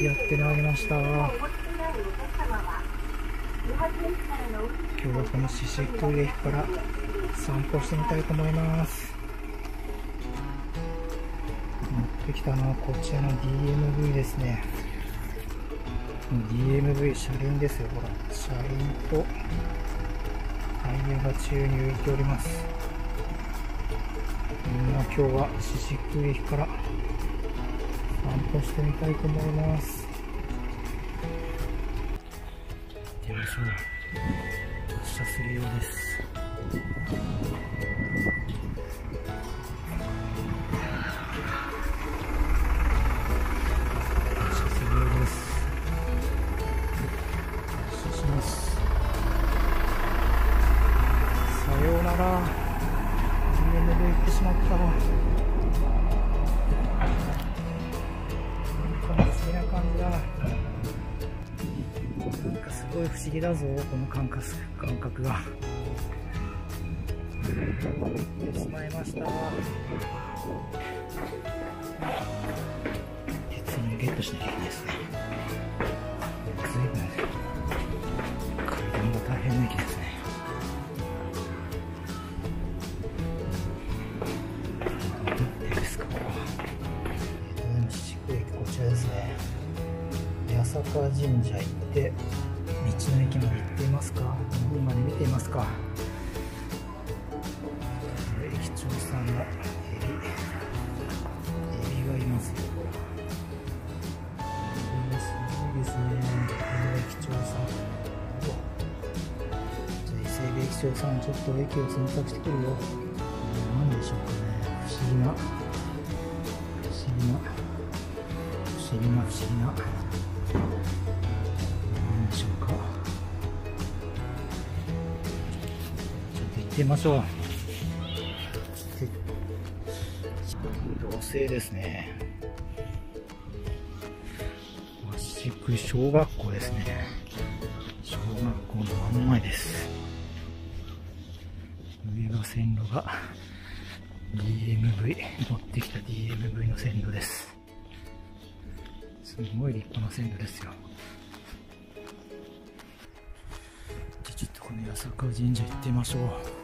やってまいりました。今日はこの四十九里駅から散歩してみたいと思います。持ってきたのはこちらの DMV ですね。DMV 車輪ですよほら。車輪とタイヤが宙に浮いております。みんな今日は四十九里駅から散歩してみたいと思います。行きましょう。発車するようです。不思議だぞこの感覚感覚が。行ってしまいました鉄にゲットしなきゃいけないですね。随分階段が大変な駅ですね。こちらですね。八坂神社まですか。駅長さんのエビエビがいますよ。エビがすごいですね。駅長さん。じゃあ伊勢駅長さんちょっと駅を選択してくるよ。何でしょうかね。不思議な。不思議な。不思議な。不思議な。ってみましょう。同性ですね。宍喰小学校ですね。小学校の真ん前です。上が線路が DMV 持ってきた DMV の線路です。すごい立派な線路ですよ。ちょっとこの八坂神社行ってみましょう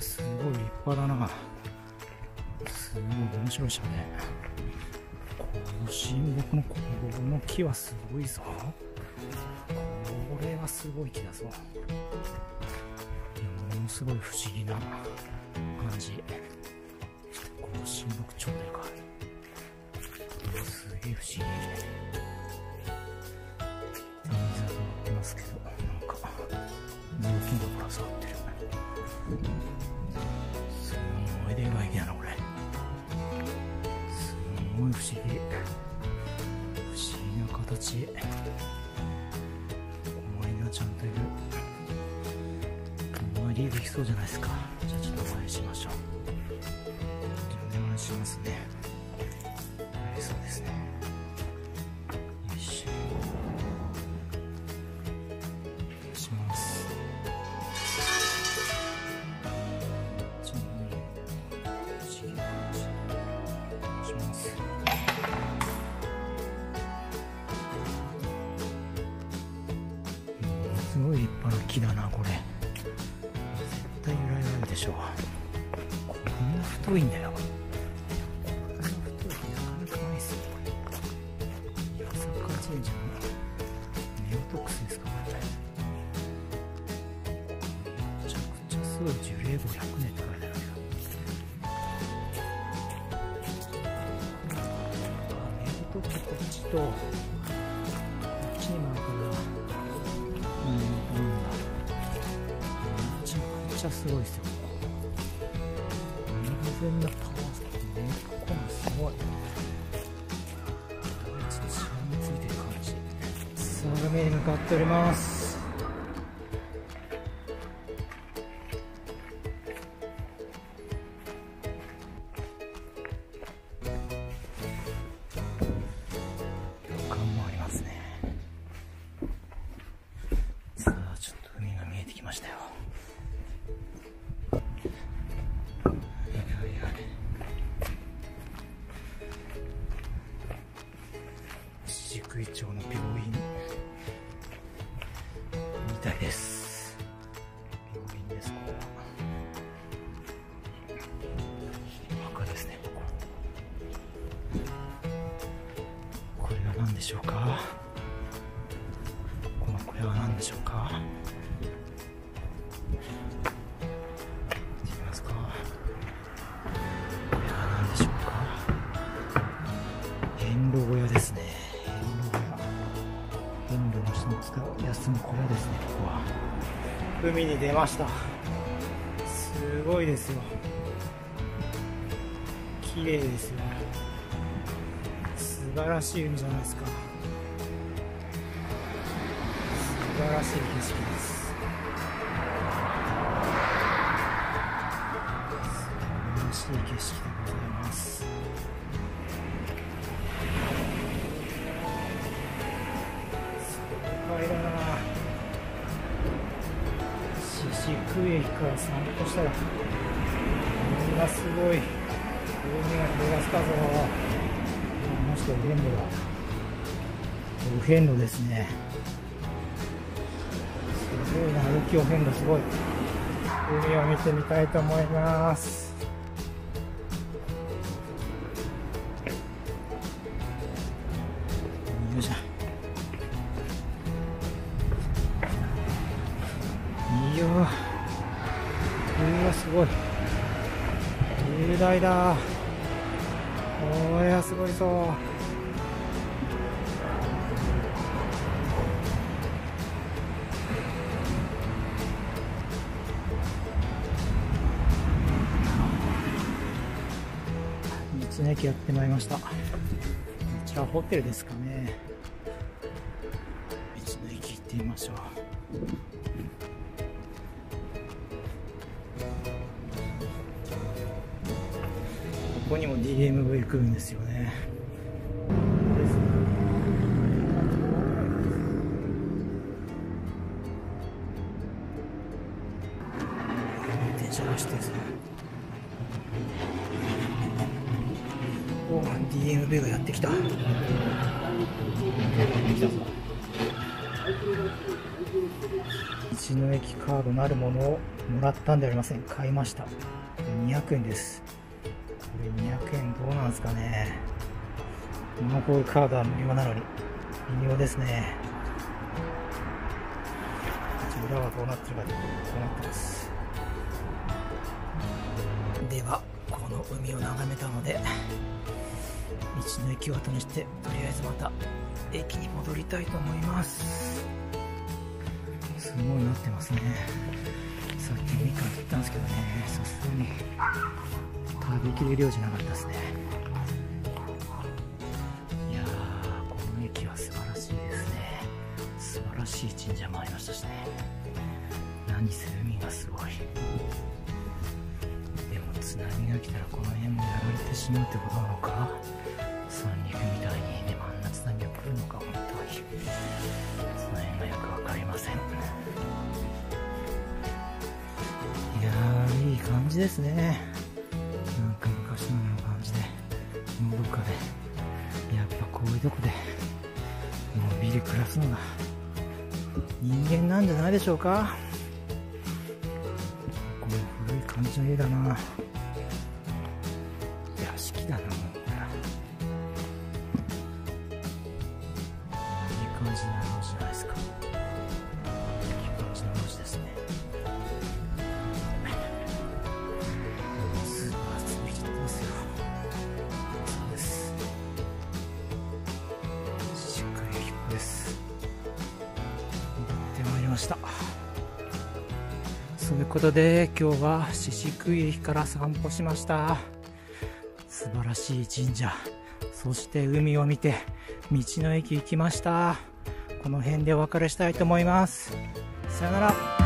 すごい立派だな。すごい面白いしたね。この神木のこの木はすごいぞ。これはすごい木だぞいやものすごい不思議な感じ。この神木超でかいすげえ不思議。水が止まってますけどごい不思議。不思議な形。お前がちゃんといる。お参りできそうじゃないですか。じゃあちょっとお参りしましょう。じゃあお願いしますね。はいそうですね。立派な木だなこれ。絶対由来があるでしょ。うこんな太いんだよ。こんな太い木なかなかないっすよこれ。八坂神社のネオトックスですかこれ。めちゃくちゃすごい樹齢500年って書いてあるけどネオトックこっとゃすごいですよ。完全なパワースポットね。ここもすごい。ドイツにしがみついてる感じ。相模に向かっております。旅館もあります。ね。さあちょっと海が見えてきましたよでしょうか？この小屋は何でしょうか？これは何でしょうか？遍路小屋ですね。遍路小屋。遍路の人の使う休む小屋ですねここは。海に出ました。すごいですよ。綺麗ですよ素晴らしい海じゃないですか。素晴らしい景色です。素晴らしい景色でございます。壮大だな。宍喰駅から散歩したらこんなすごい。海が広がったぞもしかお遍路だお遍路ですね。すごいな歩きお遍路すごい。海を見てみたいと思います。よいしょ。いいよ。うわすごい。雄大だこれはすごいぞ。道の駅やってまいりました。こちらホテルですかね。道の駅行ってみましょう。ここにも DMV 来るんですよね。お DMV がやってきた。道の駅カードなるものをもらったんではありません。買いました。200円です。これ200円どうなんですかね。モノコールカードは無料なのに、微妙ですね。裏はどうなってるかというと、こうなってます。では、この海を眺めたので、道の駅を後にして、とりあえずまた駅に戻りたいと思います。すごいなってますね。さっきみかん切ったんですけどね、さすがに食べきれる量じゃなかったですね。いやーこの駅は素晴らしいですね。素晴らしい神社もありましたしね。何せ海がすごい。が来たらこの辺もやられてしまうってことなのか？三陸みたいにねあんな津波が来るのか本当にその辺がよく分かりませんいやーいい感じですねなんか昔のような感じで、のどかで、やっぱこういうとこで、のんびり暮らすのが、人間なんじゃないでしょうか？こう古い感じの家だな。いうことで、今日は獅子喰駅から散歩しました。素晴らしい神社、そして海を見て、道の駅行きました。この辺でお別れしたいと思います。さよなら。